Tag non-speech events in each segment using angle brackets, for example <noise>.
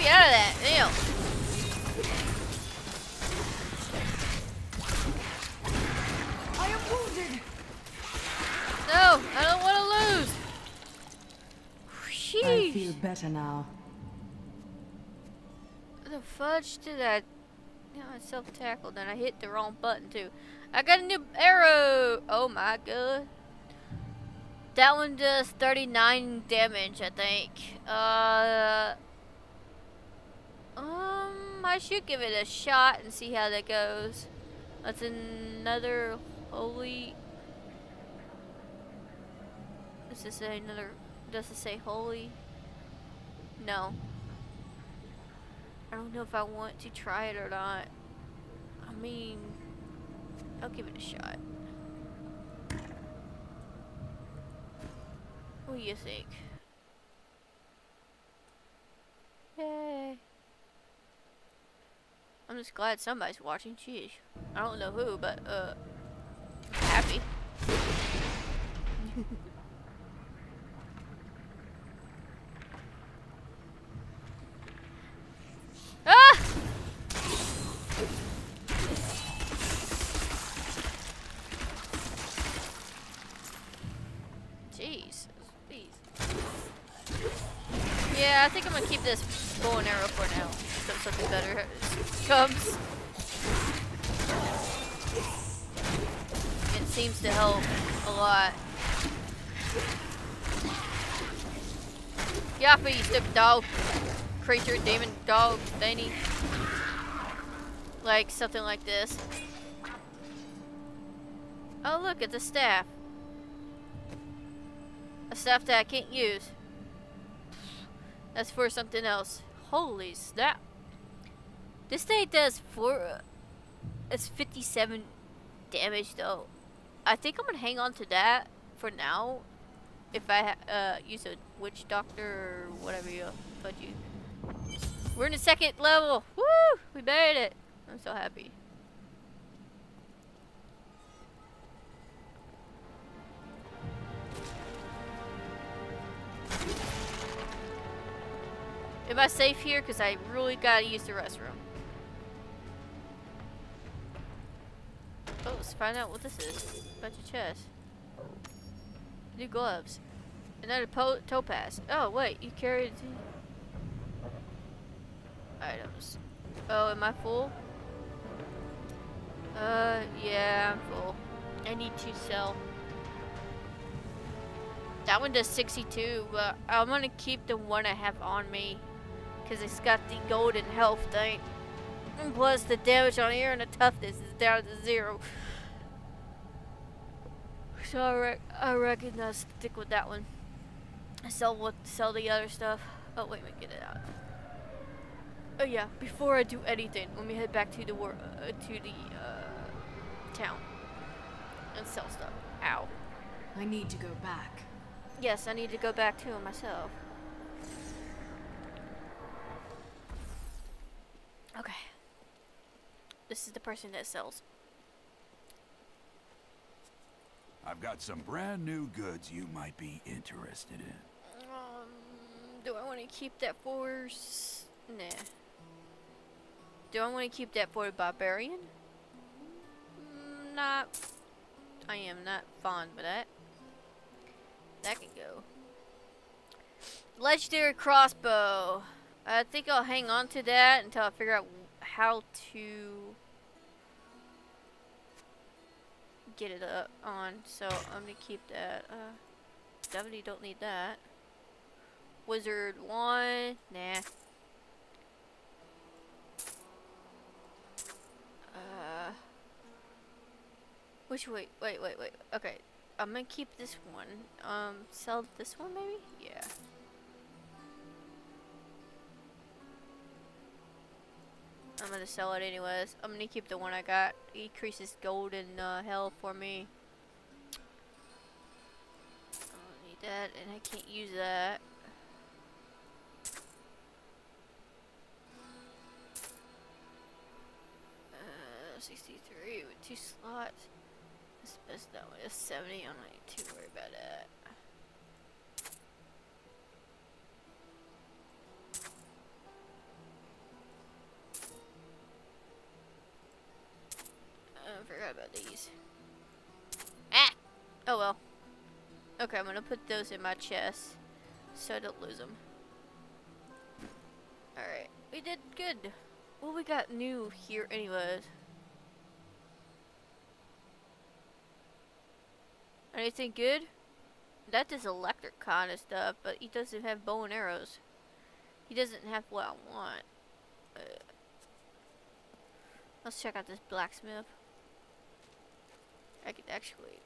me out of that. Damn. I am wounded. No, I don't want to lose. I feel better now. The fudge did I? No, I self-tackled and I hit the wrong button too. I got a new arrow. Oh my god. That one does 39 damage, I think. Uh, um, I should give it a shot and see how that goes. That's another holy. Does this another? Does it say holy? No. I don't know if I want to try it or not. I mean, I'll give it a shot. What do you think? Yay. I'm just glad somebody's watching. Jeez. I don't know who, but, uh, I'm happy. <laughs> ah! Jeez. Yeah, I think I'm gonna keep this bow and arrow for now. Something better comes. It seems to help a lot. Yappa, you stupid dog. Creature, demon, dog, thingy. Like something like this. Oh look, it's a staff. A staff that I can't use. That's for something else. Holy snap. This thing does four. Uh, it's 57 damage though. I think I'm gonna hang on to that for now. If I uh, use a witch doctor or whatever you but you. We're in the second level. Woo! We made it. I'm so happy. Am I safe here? Because I really gotta use the restroom. Oh, let's find out what this is. Bunch of chests. New gloves. Another topaz. Oh, wait, you carried items. Oh, am I full? Uh, yeah, I'm full. I need to sell. That one does 62, but I'm gonna keep the one I have on me. Because it's got the golden health thing. And plus the damage on here and the toughness is down to zero. So I, rec I reckon I'll stick with that one. Sell what sell the other stuff. Oh wait, let me get it out. Oh yeah, before I do anything, let me head back to the war uh, to the uh, town and sell stuff. Ow. I need to go back. Yes, I need to go back to myself. Okay. This is the person that sells. I've got some brand new goods you might be interested in. Um, do I want to keep that for? Nah. Do I want to keep that for a barbarian? Mm, Not. I am not fond of that. That can go. Legendary crossbow. I think I'll hang on to that until I figure out how to get it up on. So I'm gonna keep that. Uh, definitely don't need that. Wizard one, nah. Uh, which wait, wait, wait, wait. Okay, I'm gonna keep this one. Um, sell this one maybe? Yeah. I'm gonna sell it anyways. I'm gonna keep the one I got. Increases gold and uh, health for me. I don't need that, and I can't use that. Uh, 63 with two slots. That's best that way. That's 70. I'm not too worried about that. Okay, I'm gonna put those in my chest so I don't lose them. Alright, we did good. Well, we got new here anyways? Anything good? That is electric kind of stuff, but he doesn't have bow and arrows. He doesn't have what I want. Uh, let's check out this blacksmith. I could actually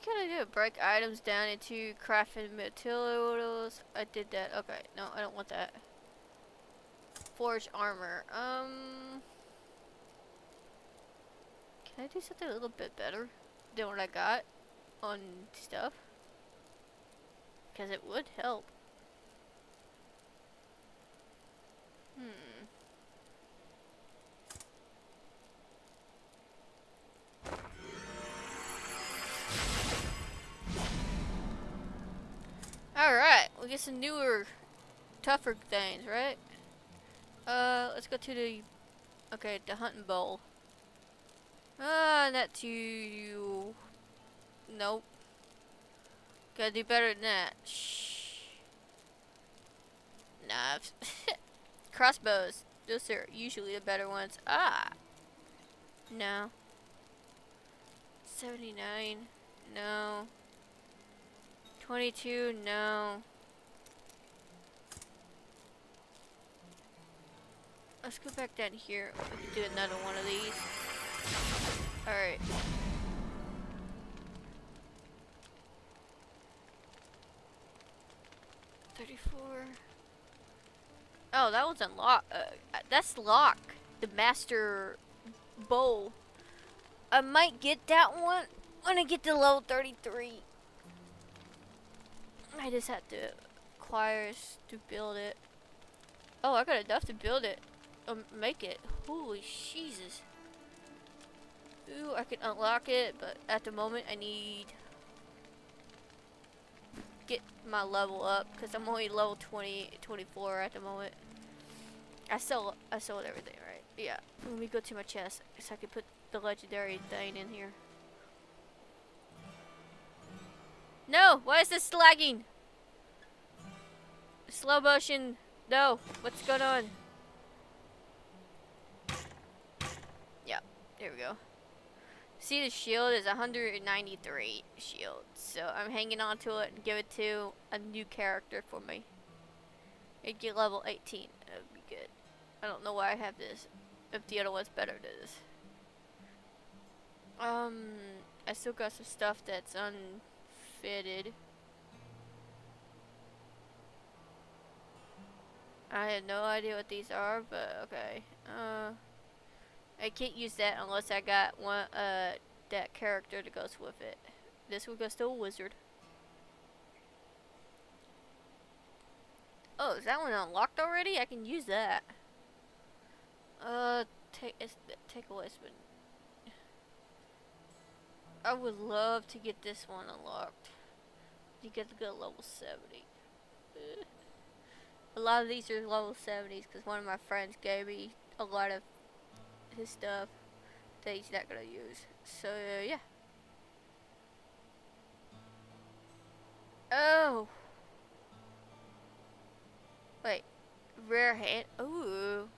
Can I do? Break items down into crafting materials. I did that. Okay, no, I don't want that. Forge armor. Um, can I do something a little bit better than what I got on stuff? Because it would help. Hmm. Alright, we get some newer, tougher things, right? Uh, let's go to the, okay, the hunting bowl. Ah, uh, not too, nope. Gotta do better than that. Shh. Knives. <laughs> Crossbows. Those are usually the better ones. Ah. No. 79. No. 22, no. Let's go back down here. We can do another one of these. Alright. Thirty-four. Oh, that was unlocked. Uh, that's lock. The master bowl. I might get that one when I get to level 33. I just have to acquire to build it. Oh, I got enough to build it. Um, make it. Holy Jesus. Ooh, I can unlock it, but at the moment I need get my level up because I'm only level 20, 24 at the moment. I sold, I sold everything, right? Yeah. Let me go to my chest so I can put the legendary thing in here. No! Why is this lagging? Slow motion. No. What's going on? Yeah. There we go. See the shield is 193 shield. So I'm hanging on to it and give it to a new character for me. It get level 18. That would be good. I don't know why I have this. If the other one's better than this. Um, I still got some stuff that's unfitted. I have no idea what these are, but okay. Uh, I can't use that unless I got one uh that character that goes with it. This one goes to a wizard. Oh, is that one unlocked already? I can use that. Uh, take take away spin. I would love to get this one unlocked. You get to go level 70. <laughs> A lot of these are level 70s because one of my friends gave me a lot of his stuff that he's not going to use. So, uh, yeah. Oh. Wait. Rare hand. Ooh.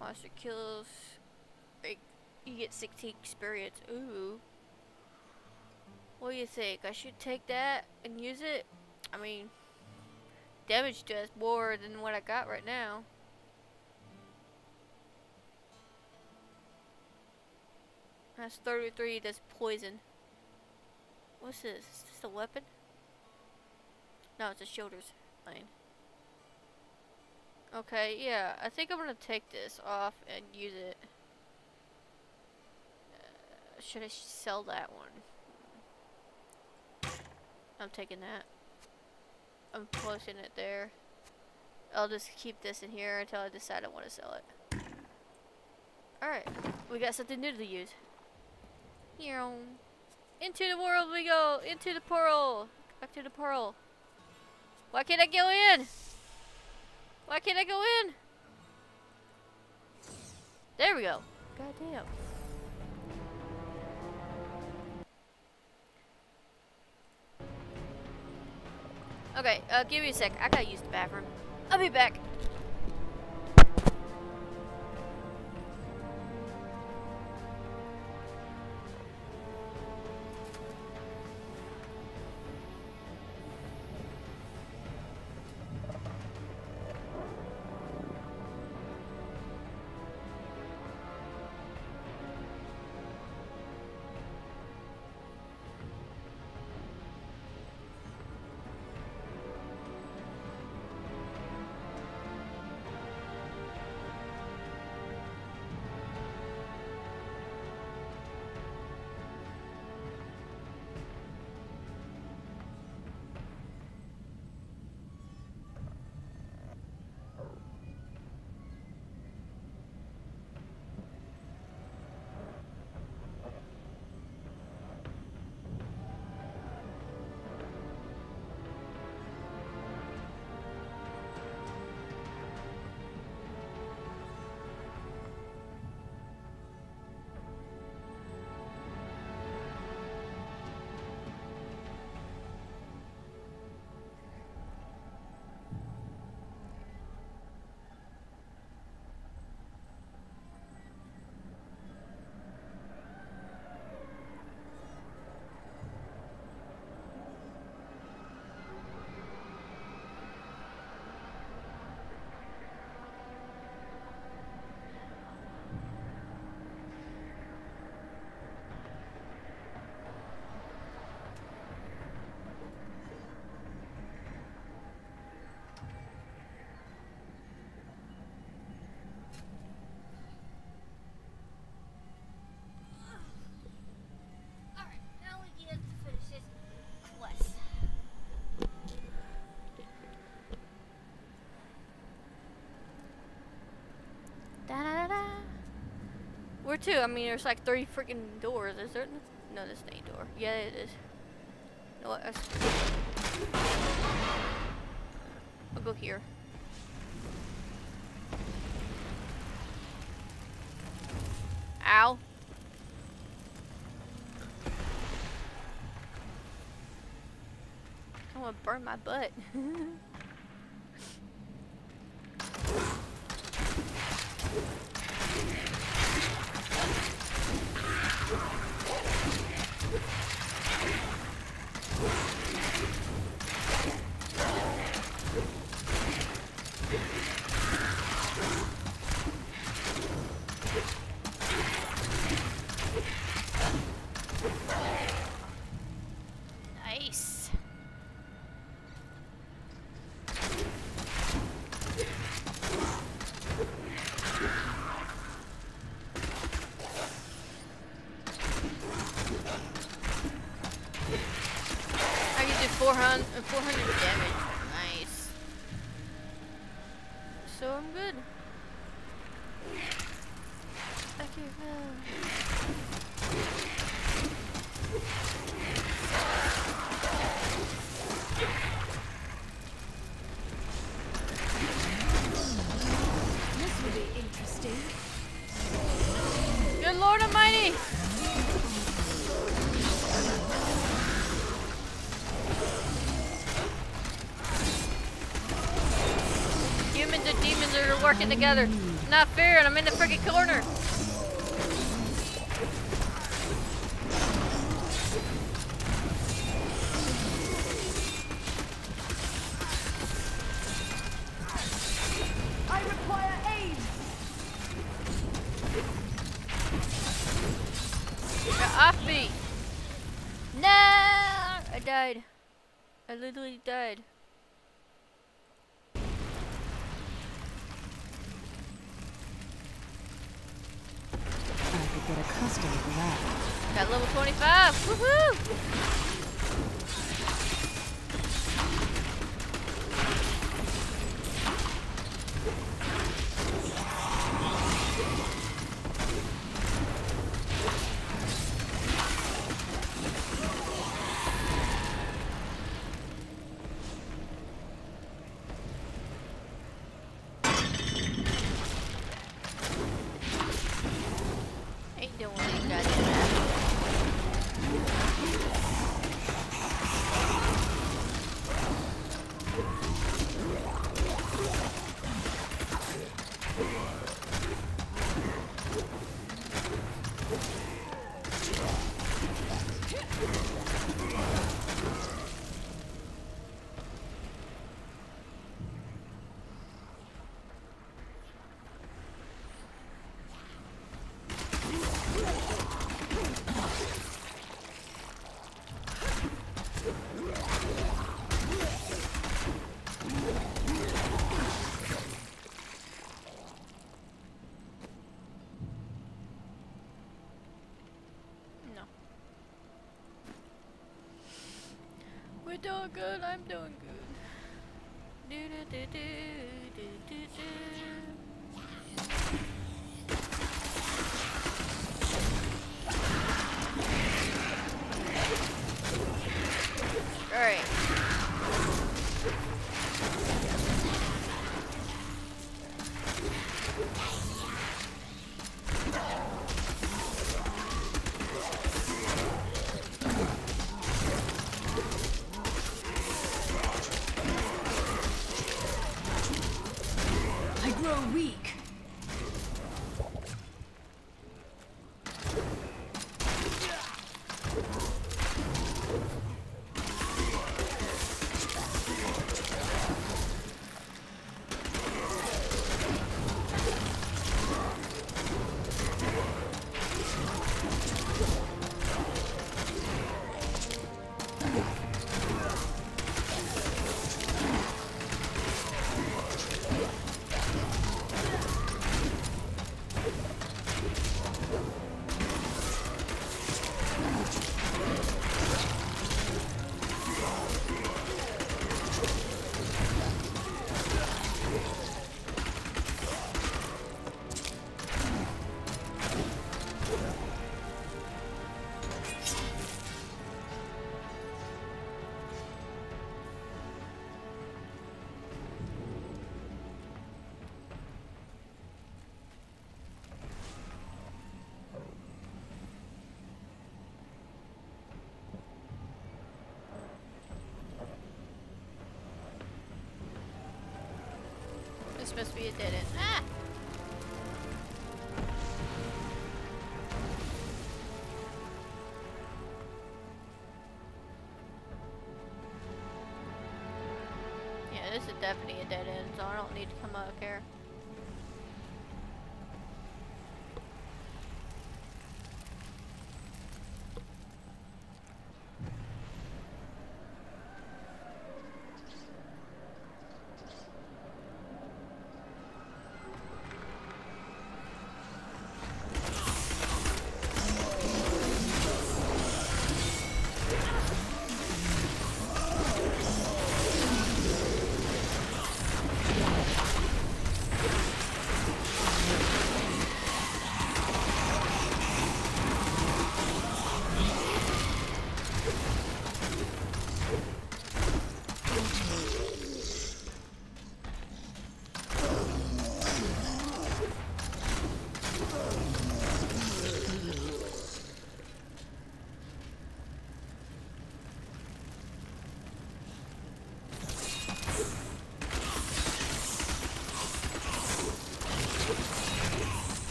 Monster kills. You get 16 experience. Ooh. What do you think? I should take that and use it? I mean damage does more than what I got right now. That's 33, that's poison. What's this? Is this a weapon? No, it's a shoulders lane. Okay, yeah, I think I'm gonna take this off and use it. Uh, should I sell that one? I'm taking that. I'm pushing it there. I'll just keep this in here until I decide I want to sell it. Alright, we got something new to use. Into the world we go, into the pearl, back to the pearl. Why can't I go in? Why can't I go in? There we go. Goddamn. Okay, uh, give me a sec. I gotta use the bathroom. I'll be back. Where to? I mean, there's like three freaking doors. Is there? No, this ain't door. Yeah, it is. You know what? I'll go here. Ow. I'm gonna burn my butt. <laughs> nice. I can do 400, 400 damage. Humans and demons are working together. Not fair, and I'm in the freaking corner. I require aid. Off me! No! I died. I literally died. We doing good? I'm doing good. Do, do, do, do, do, do, do. Alright. This must be a dead end. Ah! Yeah, this is definitely a dead end, so I don't need to come up here.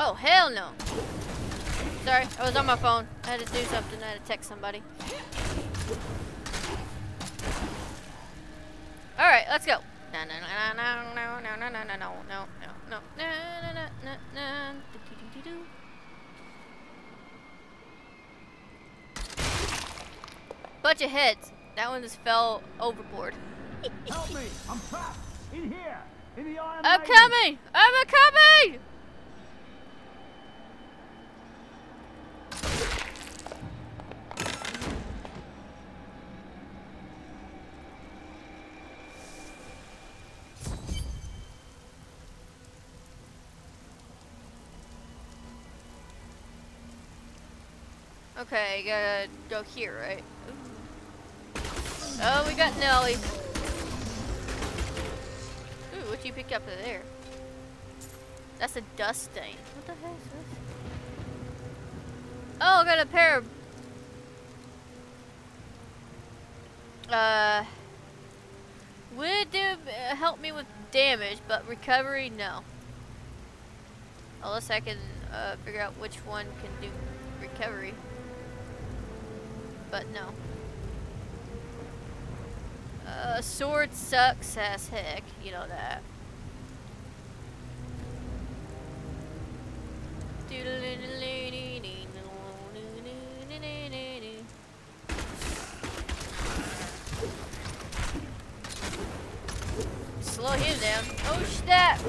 Oh, hell no. Sorry, I was on my phone. I had to do something. I had to text somebody. Alright, let's go. No, no, no, no, no, no, no, no, no, no, no, no, no, no, no, no, no, no, do-do-do-do-do. Bunch of heads. That one just fell overboard. Help me! I'm trapped! In here! In the Iron I'm coming! I'm coming! Okay, gotta go here, right? Oh, we got Nelly. Ooh, what you pick up there? That's a dust stain. What the heck is this? Oh, I got a pair of... Uh... Would do, uh, help me with damage, but recovery, no. Unless I can uh, figure out which one can do recovery. But no. Uh, sword sucks as heck, you know that. Slow him down. Oh snap!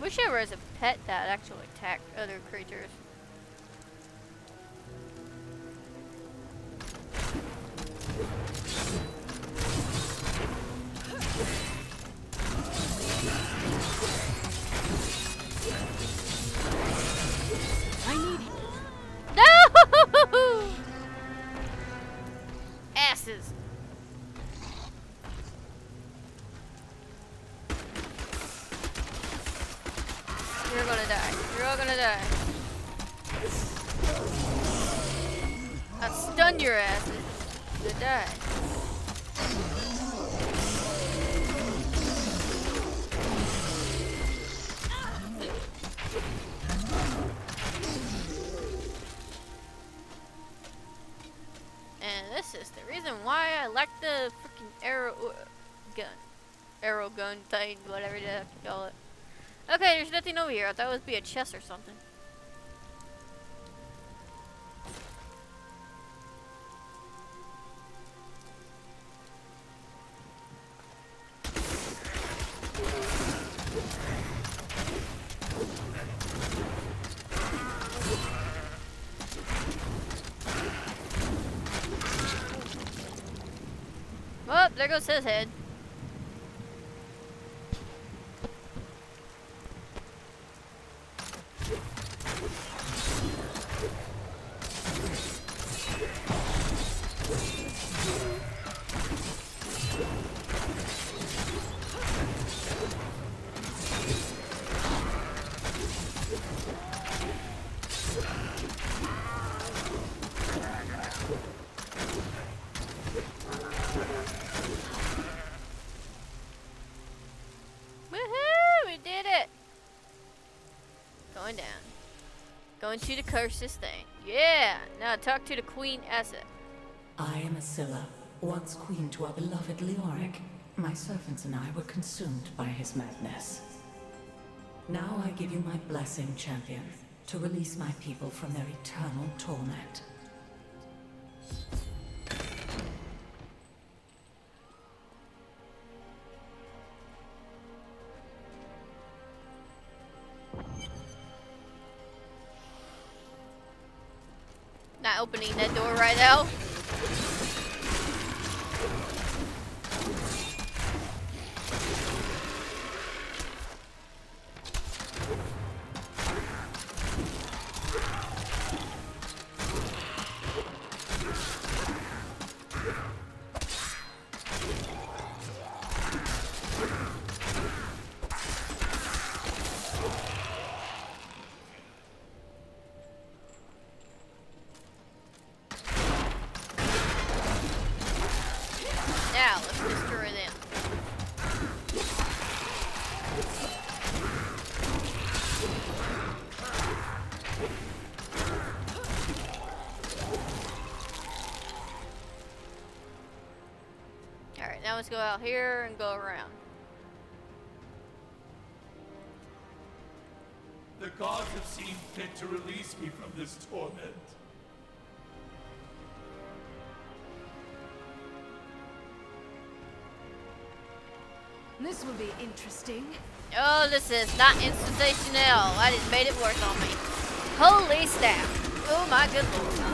Wish there was a actually attacked other creatures. And this is the reason why I like the freaking arrow uh, gun. Arrow gun thing, whatever you call it. Okay, there's nothing over here. I thought it would be a chest or something. Goes his head. Going to curse this thing. Yeah! Now talk to the queen asset. I am Asylla, once queen to our beloved Leoric. My servants and I were consumed by his madness. Now I give you my blessing, champion, to release my people from their eternal torment. Not opening that door right now. Out here and go around. The gods have seen fit to release me from this torment. This will be interesting. Oh, this is not instantation. I just made it worse on me. Holy snap. Oh my good lord.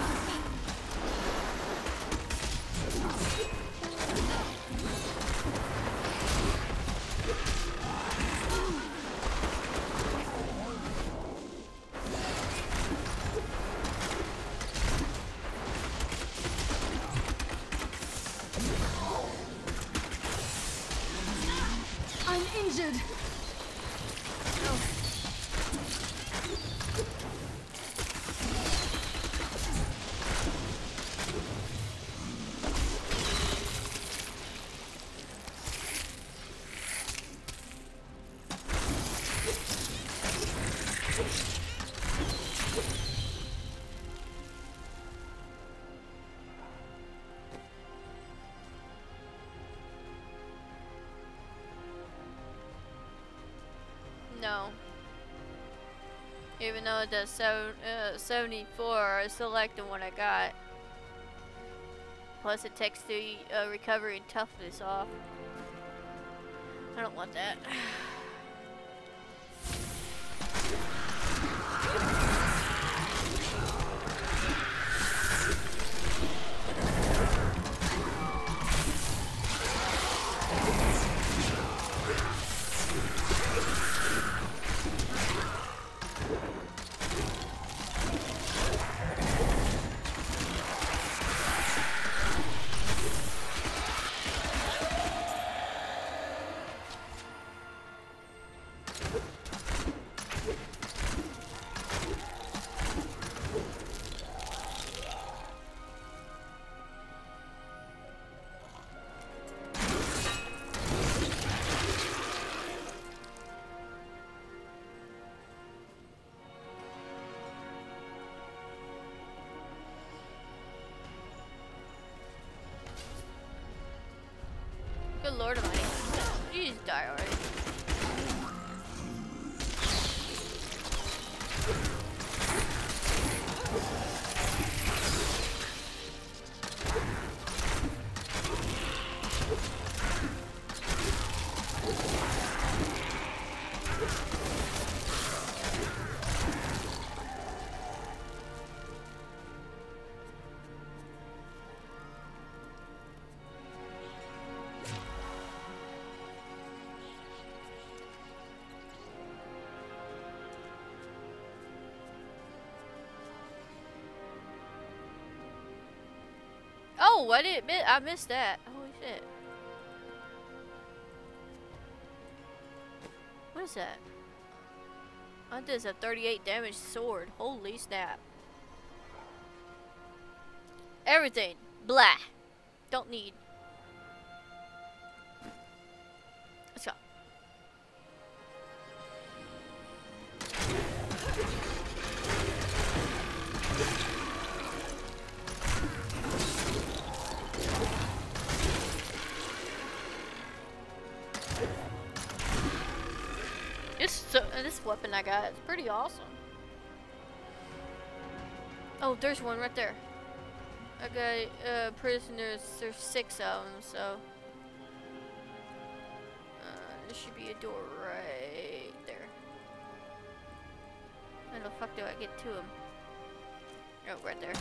Even though does seven, uh, 74, I select the one I got. Plus it takes the uh, recovery and toughness off. I don't want that. <sighs> <sighs> Good lord almighty. Just die already. I didn't mi- I missed that. Holy shit. What is that? That is a 38 damage sword. Holy snap. Everything. Blah. Don't need. this weapon I got is pretty awesome. Oh, there's one right there. I got uh, prisoners. There's six of them, so uh, there should be a door right there. How the fuck do I get to him? Oh, right there.